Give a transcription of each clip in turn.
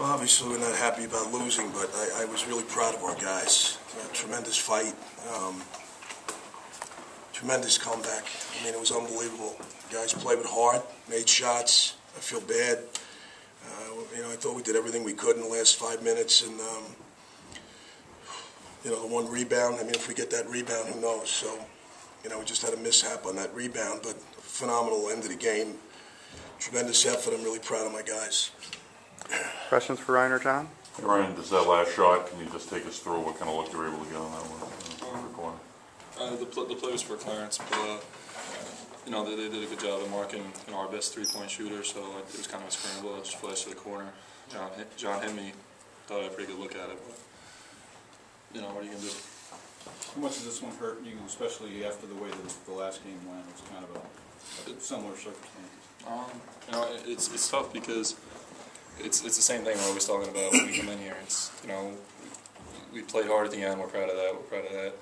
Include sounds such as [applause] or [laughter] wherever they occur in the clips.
Well, obviously, we're not happy about losing, but I, I was really proud of our guys. Tremendous fight, um, tremendous comeback. I mean, it was unbelievable. guys played with heart, made shots. I feel bad. Uh, you know, I thought we did everything we could in the last five minutes, and um, you know, the one rebound. I mean, if we get that rebound, who knows? So, you know, we just had a mishap on that rebound, but phenomenal end of the game. Tremendous effort. I'm really proud of my guys. Questions for Ryan or John? Hey, Ryan, does that last shot, can you just take us through what kind of look you were able to get on that one? uh, for? Uh, the, pl- the play was for Clarence, but uh, you know they, they did a good job of marking you know, our best three-point shooter, so it was kind of a scramble. I just flashed to the corner. John hit, John hit me. Thought I had a pretty good look at it, but you know what are you gonna do? How much does this one hurt you, especially after the way the, the last game went? It was kind of a similar circumstances. Um, you know, it- it's it's tough because it's it's the same thing we're always talking about when we come in here. It's you know we, we played hard at the end. We're proud of that. We're proud of that.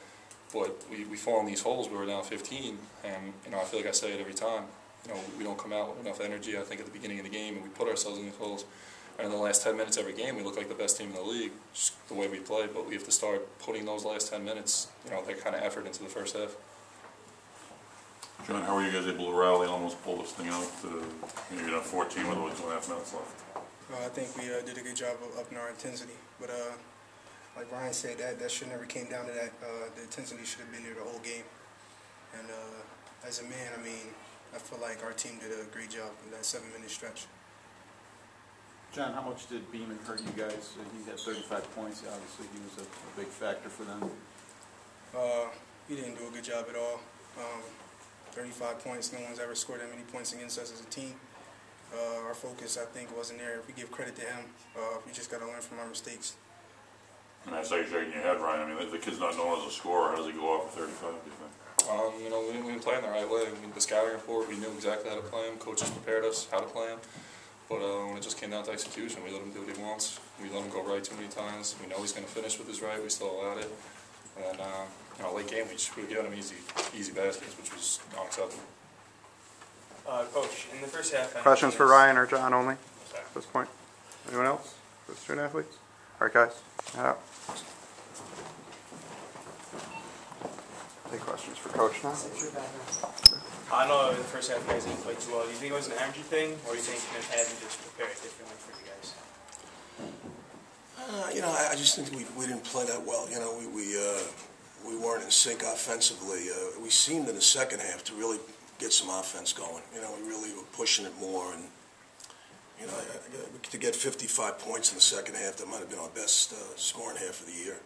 But we, we fall in these holes where we're down 15, and you know I feel like I say it every time. You know we don't come out with enough energy. I think at the beginning of the game, and we put ourselves in these holes. And in the last 10 minutes every game, we look like the best team in the league, just the way we play. But we have to start putting those last 10 minutes, you know, that kind of effort into the first half. John, how were you guys able to rally and almost pull this thing out? to You know, 14 with only two and a half minutes left. Uh, I think we uh, did a good job of upping our intensity, but uh, like Ryan said, that that should never came down to that. Uh, the intensity should have been there the whole game. And uh, as a man, I mean, I feel like our team did a great job in that seven-minute stretch. John, how much did Beamon hurt you guys? Uh, He had 35 points. Obviously, he was a, a big factor for them. Uh, he didn't do a good job at all. Um, 35 points. No one's ever scored that many points against us as a team. Uh, our focus, I think, wasn't there. If we give credit to him, uh, we just got to learn from our mistakes. And that's say you're shaking your head, Ryan. I mean, the kid's not known as a scorer. How does he go off for 35, do you think? Um, you know, we didn't, we didn't play him the right way. I mean, the scouting report, we knew exactly how to play him. Coaches prepared us how to play him. But uh, when it just came down to execution, we let him do what he wants. We let him go right too many times. We know he's going to finish with his right. We still allowed it. And uh, you know, late game, we just we were giving him easy, easy baskets, which was unacceptable. Uh, Coach, in the first half. I Questions for Ryan or John only Sorry. at this point? Anyone else? For the student athletes? All right, guys. head out. Any questions for Coach now? I know in the first half you guys didn't play too well. Do you think it was an energy thing, or do you think you had to just prepare it differently for you guys? Uh, you know, I, I just think we, we didn't play that well. You know, we we, uh, we weren't in sync offensively. Uh, we seemed in the second half to really get some offense going. You know, we really were pushing it more, and you know, I, I, to get 55 points in the second half, that might have been our best uh, scoring half of the year.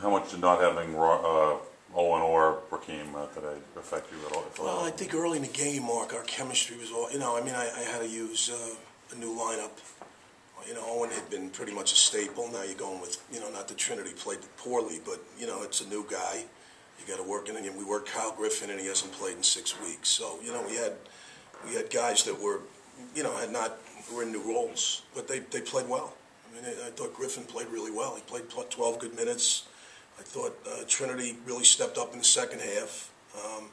How much did not having uh, Owen or Raheem uh, today affect you at all? Well. I think early in the game, Mark, our chemistry was all. You know, I mean, I, I had to use uh, a new lineup. You know, Owen had been pretty much a staple. Now you're going with, you know, not that Trenity played poorly, but you know, it's a new guy. You got to work in it. We worked Kyle Griffin, and he hasn't played in six weeks. So you know, we had we had guys that were, you know, had not were in new roles, but they they played well. I mean, I, thought Griffin played really well. He played 12 good minutes. I thought uh, Trenity really stepped up in the second half. Um,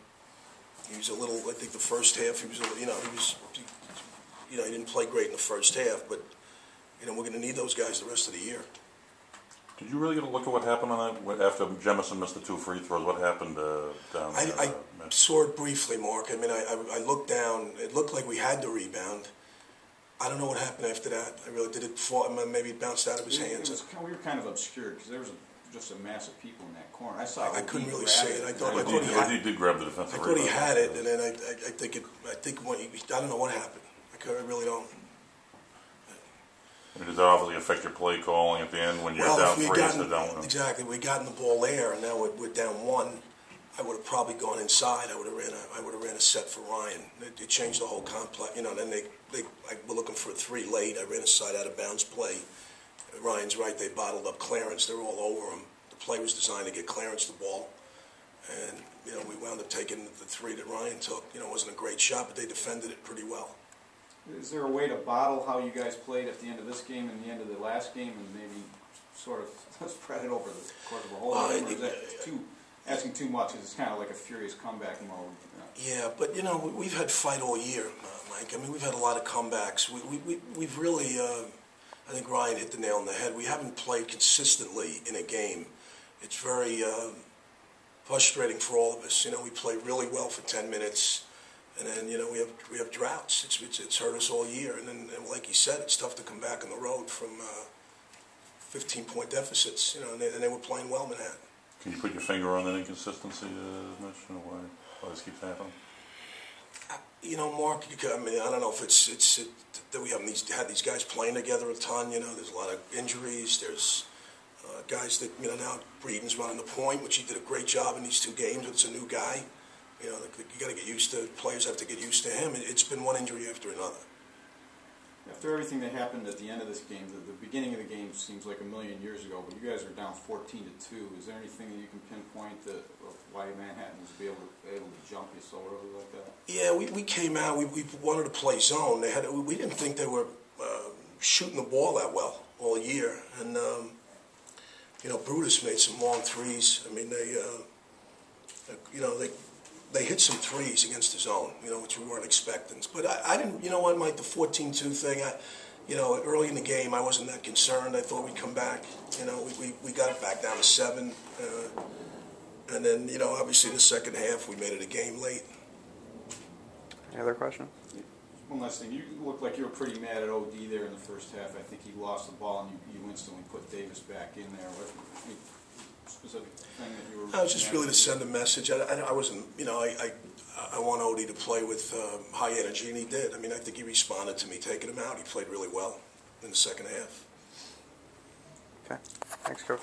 he was a little. I think the first half he was. A, you know, he was. You know, he didn't play great in the first half, but you know, we're going to need those guys the rest of the year. Did you really get a look at what happened on that what- after Jemison missed the two free throws? What happened uh, down I, there? I uh, saw it briefly, Mark. I mean, I, I, I looked down. It looked like we had the rebound. I don't know what happened after that. I really did it. Fall, maybe it bounced out of his It- it hands. was we were kind of obscured because there was a, just a mass of people in that corner. I saw. I Odie couldn't really grab see it. I thought- I He thought did, he had- he did grab the defensive I thought he had it, and then I, I, I think it. I think when he, I don't know what happened. I, could, I really don't. Does that obviously affect your play calling at the end when you're well, down three gotten instead of down one? exactly, we gotten the ball there, and now we're, we're down one. I would have probably gone inside. I would have ran. A, I would have ran a set for Ryan. It, it changed the whole complex. You know. Then they they I, were looking for a three late. I ran a side out of bounds play. Ryan's right. They bottled up Clarence. They were all over him. The play was designed to get Clarence the ball, and you know we wound up taking the three that Ryan took. You know, it wasn't a great shot, but they defended it pretty well. Is there a way to bottle how you guys played at the end of this game and the end of the last game, and maybe sort of [laughs] spread it over the course of a whole Well, game? Or is that too asking too much? it's kind of like a furious comeback mode. you know? Yeah, but you know we- we've had fight all year, uh, Mike. I mean we've had a lot of comebacks. We we, we we've really uh, I think Ryan hit the nail on the head. We haven't played consistently in a game. It's very uh, frustrating for all of us. You know, we play really well for 10 minutes, and then you know we have we have droughts. It's it's, it's hurt us all year, and then and like you said, it's tough to come back on the road from uh, 15 point deficits. You know, and they, and they were playing well, Manhattan. Can you put your finger on that inconsistency, uh, Mitch, and why, why this keeps happening? You know, Mark. you could- I mean, I don't know if it's it's it, that we haven't these, had these guys playing together a ton. You know, there's a lot of injuries. There's uh, guys that you know now Breeden's running the point, which he did a great job in these two games. It's a new guy. You know, you got to get used to. Players have to get used to him. It, it's been one injury after another. After everything that happened at the end of this game, the, the beginning of the game seems like a million years ago, but you guys are down 14 to 2. Is there anything that you can pinpoint that, of why Manhattan was be able to, able to jump you so early like that? Yeah, we, we came out. We, we wanted to play zone. They had. We didn't think they were uh, shooting the ball that well all year, and um, you know, Brutus made some long threes. I mean, they, uh, you know, they they hit some threes against the zone. You know, which we weren't expecting. But I, I didn't. You know what, Mike? The 14-2 thing. I, you know, early in the game, I wasn't that concerned. I thought we'd come back. You know, we, we, we got it back down to seven. Uh, and then, you know, obviously the second half, we made it a game late. Any other questions? One last thing, you looked like you were pretty mad at OD there in the first half. I think he lost the ball and you, you instantly put Davis back in there. What any specific thing that you were? I was just really to send a message. I, I, I wasn't, you know, I, I, I want Odie to play with um, high energy, and he did. I mean, I think he responded to me taking him out. He played really well in the second half. Okay, thanks, coach.